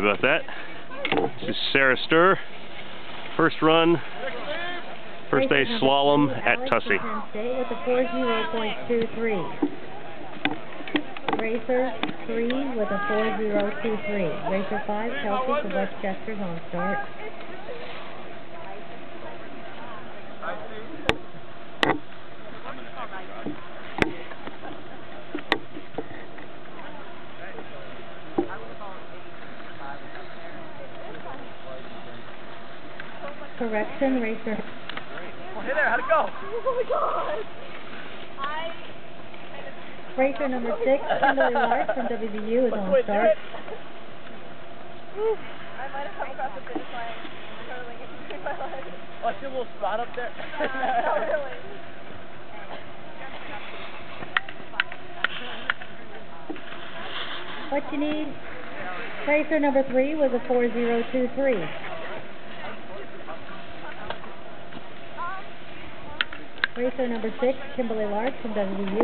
Sorry about that. This is Sarah Sterr. First run, first day slalom at from with a 40.23. Racer 3 with a 4023. Racer 5, Kelsey for Westchester's on start. Correction, Racer Oh, hey there, how'd it go? Oh my god! I Racer number 6, Kimberly Lark from WVU is on Wait, do start. it. I might have come across the finish line hurling it between my legs. Oh, I see a little spot up there. Uh, not really. What you need? Racer number 3 was a 4023. Racer number 6, Kimberly Lark from WVU